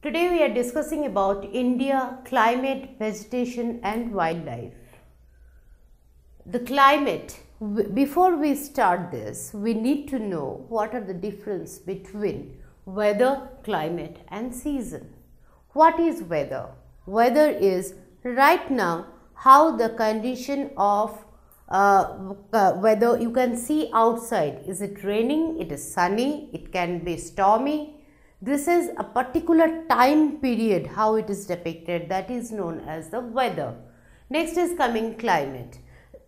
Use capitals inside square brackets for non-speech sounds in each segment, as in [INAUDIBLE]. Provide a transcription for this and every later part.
Today we are discussing about India, climate, vegetation and wildlife. The climate, before we start this, we need to know what are the difference between weather, climate and season. What is weather? Weather is right now how the condition of uh, uh, weather you can see outside. Is it raining? It is sunny. It can be stormy this is a particular time period how it is depicted that is known as the weather. Next is coming climate.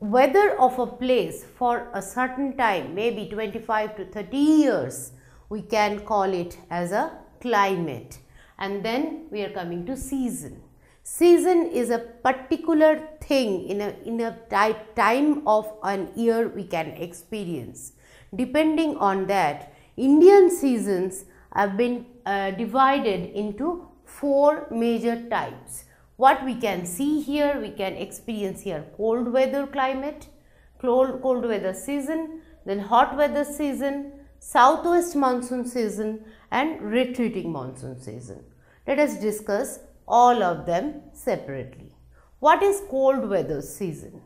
Weather of a place for a certain time maybe 25 to 30 years we can call it as a climate and then we are coming to season. Season is a particular thing in a, in a type, time of an year we can experience. Depending on that, Indian seasons have been uh, divided into four major types. What we can see here, we can experience here cold weather climate, cold, cold weather season, then hot weather season, southwest monsoon season and retreating monsoon season. Let us discuss all of them separately. What is cold weather season?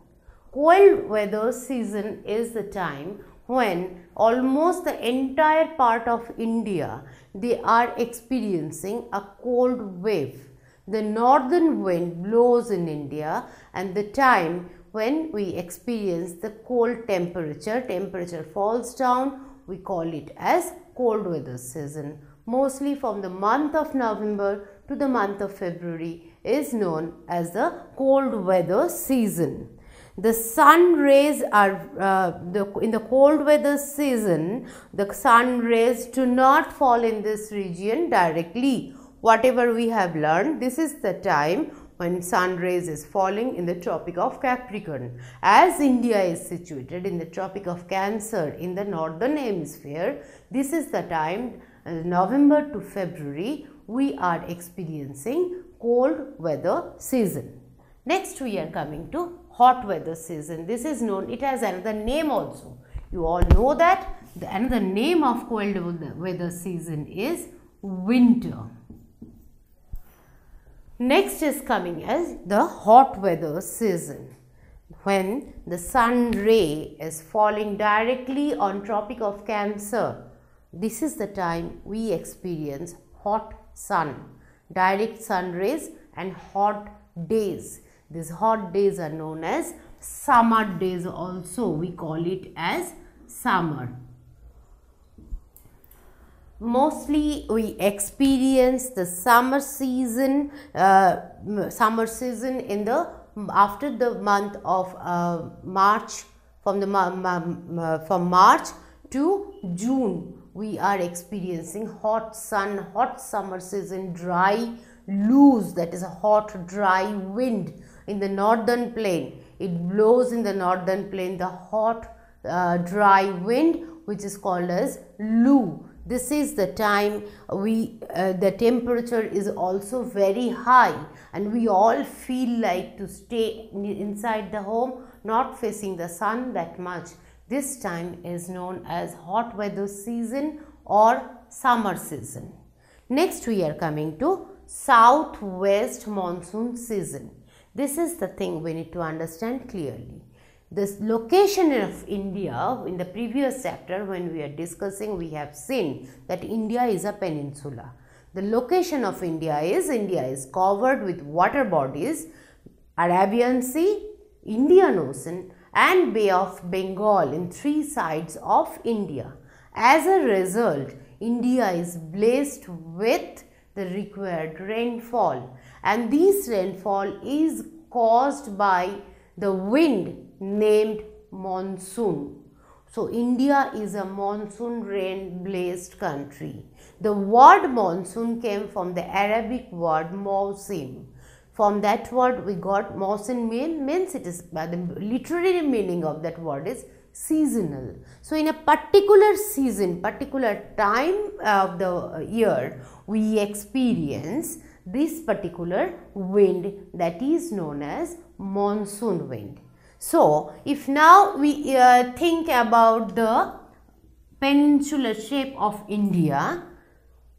Cold weather season is the time when almost the entire part of India they are experiencing a cold wave. The northern wind blows in India and the time when we experience the cold temperature, temperature falls down, we call it as cold weather season. Mostly from the month of November to the month of February is known as the cold weather season the sun rays are uh, the, in the cold weather season the sun rays do not fall in this region directly. Whatever we have learned this is the time when sun rays is falling in the tropic of capricorn. As india is situated in the tropic of cancer in the northern hemisphere this is the time uh, november to february we are experiencing cold weather season. Next we are coming to hot weather season. This is known, it has another name also. You all know that the another name of cold weather season is winter. Next is coming as the hot weather season when the sun ray is falling directly on tropic of cancer this is the time we experience hot sun direct sun rays and hot days these hot days are known as summer days also. We call it as summer. Mostly we experience the summer season, uh, summer season in the after the month of uh, March from the uh, from March to June we are experiencing hot sun, hot summer season, dry, loose that is a hot dry wind in the northern plain. It blows in the northern plain the hot uh, dry wind which is called as Lu. This is the time we uh, the temperature is also very high and we all feel like to stay inside the home not facing the sun that much. This time is known as hot weather season or summer season. Next we are coming to southwest monsoon season. This is the thing we need to understand clearly. This location of India, in the previous chapter when we are discussing, we have seen that India is a peninsula. The location of India is, India is covered with water bodies, Arabian Sea, Indian Ocean and Bay of Bengal in three sides of India. As a result, India is blessed with the required rainfall and this rainfall is caused by the wind named monsoon. So, India is a monsoon rain blessed country. The word monsoon came from the Arabic word mausim. From that word we got mausim mean, means it is by the literary meaning of that word is seasonal. So, in a particular season, particular time of the year, we experience this particular wind that is known as monsoon wind. So, if now we uh, think about the peninsular shape of India,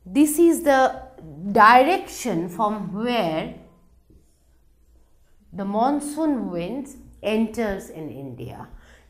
this is the direction from where the monsoon winds enters in India.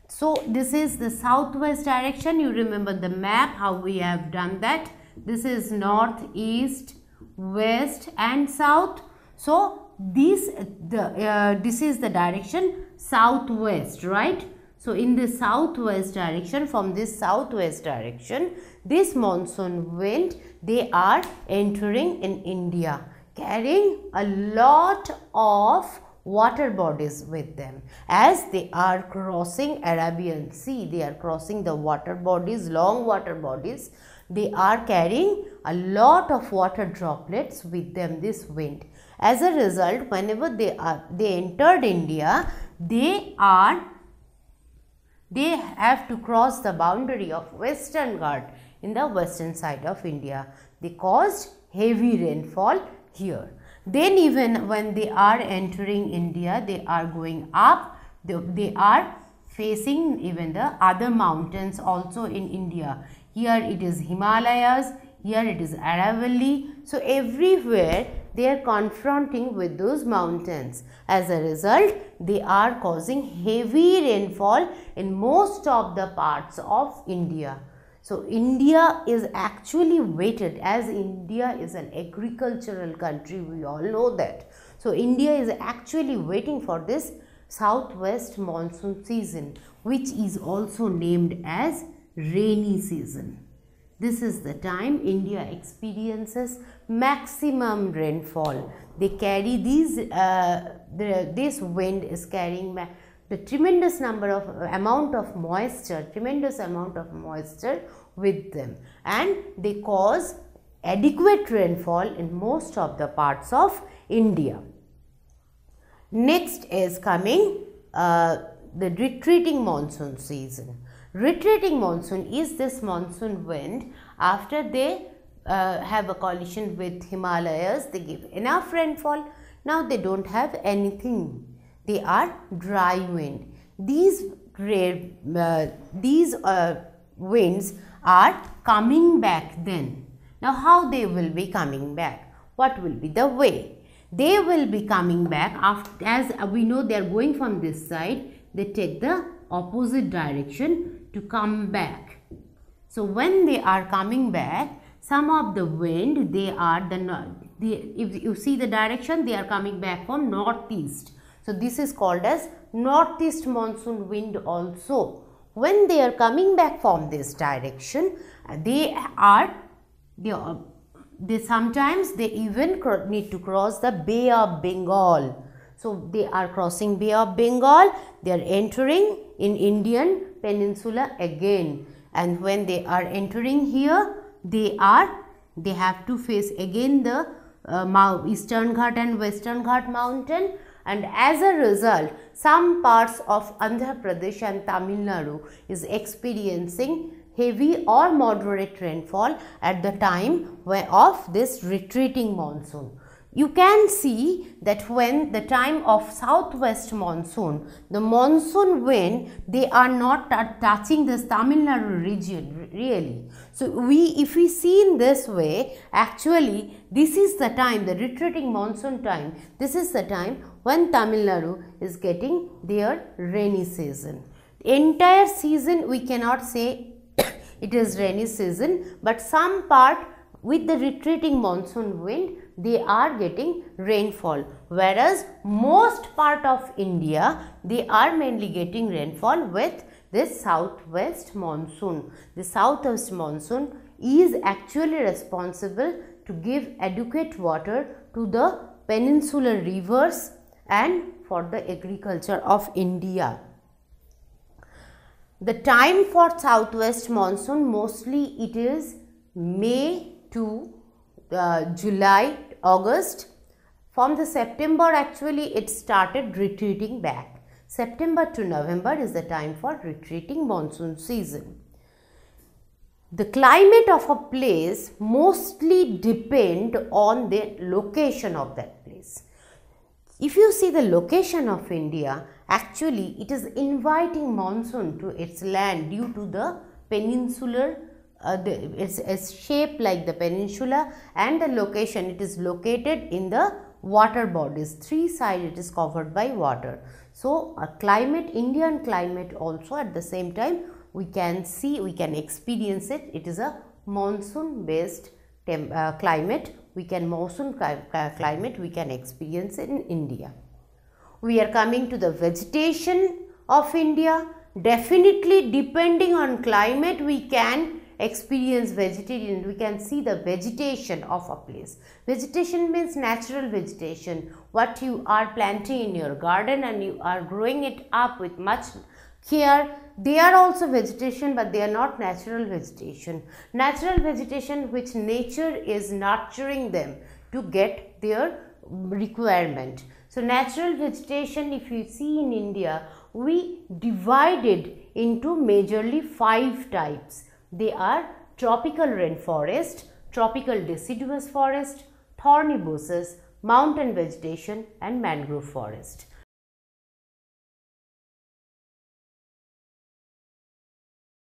So this is the southwest direction. You remember the map, how we have done that. This is north, east, west and south. So this, the, uh, this is the direction southwest, right? So in the southwest direction, from this southwest direction, this monsoon wind, they are entering in India, carrying a lot of water bodies with them as they are crossing Arabian Sea they are crossing the water bodies long water bodies they are carrying a lot of water droplets with them this wind. As a result whenever they are they entered India they are they have to cross the boundary of western Ghat in the western side of India. They caused heavy rainfall here. Then even when they are entering India, they are going up, they, they are facing even the other mountains also in India. Here it is Himalayas, here it is Aravalli. So everywhere they are confronting with those mountains. As a result, they are causing heavy rainfall in most of the parts of India. So, India is actually weighted as India is an agricultural country, we all know that. So, India is actually waiting for this southwest monsoon season which is also named as rainy season. This is the time India experiences maximum rainfall. They carry these, uh, the, this wind is carrying the tremendous number of uh, amount of moisture, tremendous amount of moisture with them and they cause adequate rainfall in most of the parts of India. Next is coming uh, the retreating monsoon season. Retreating monsoon is this monsoon wind after they uh, have a collision with Himalayas, they give enough rainfall. Now they don't have anything they are dry wind. These rare, uh, these uh, winds are coming back then. Now how they will be coming back? What will be the way? They will be coming back after, as we know they are going from this side, they take the opposite direction to come back. So when they are coming back, some of the wind they are the, the if you see the direction they are coming back from northeast so this is called as northeast monsoon wind also. When they are coming back from this direction, they are, they, are, they sometimes they even need to cross the Bay of Bengal. So they are crossing Bay of Bengal, they are entering in Indian peninsula again. And when they are entering here, they are, they have to face again the uh, Eastern Ghat and Western Ghat mountain. And as a result some parts of Andhra Pradesh and Tamil Nadu is experiencing heavy or moderate rainfall at the time of this retreating monsoon you can see that when the time of southwest monsoon, the monsoon wind, they are not touching this Tamil Nadu region really. So, we if we see in this way, actually this is the time, the retreating monsoon time, this is the time when Tamil Nadu is getting their rainy season. entire season we cannot say [COUGHS] it is rainy season, but some part with the retreating monsoon wind they are getting rainfall whereas most part of India they are mainly getting rainfall with this southwest monsoon. The southwest monsoon is actually responsible to give adequate water to the peninsular rivers and for the agriculture of India. The time for southwest monsoon mostly it is May to uh, July August. From the September actually it started retreating back. September to November is the time for retreating monsoon season. The climate of a place mostly depend on the location of that place. If you see the location of India, actually it is inviting monsoon to its land due to the peninsular uh, the, it's, it's shaped like the peninsula and the location it is located in the water bodies. Three side it is covered by water. So a climate indian climate also at the same time we can see we can experience it. It is a monsoon based uh, climate. We can monsoon climate we can experience in india. We are coming to the vegetation of india. Definitely depending on climate we can experience vegetarian we can see the vegetation of a place. Vegetation means natural vegetation. What you are planting in your garden and you are growing it up with much care they are also vegetation but they are not natural vegetation. Natural vegetation which nature is nurturing them to get their requirement. So natural vegetation if you see in india we divided into majorly five types they are tropical rainforest, tropical deciduous forest, thorny bushes, mountain vegetation and mangrove forest.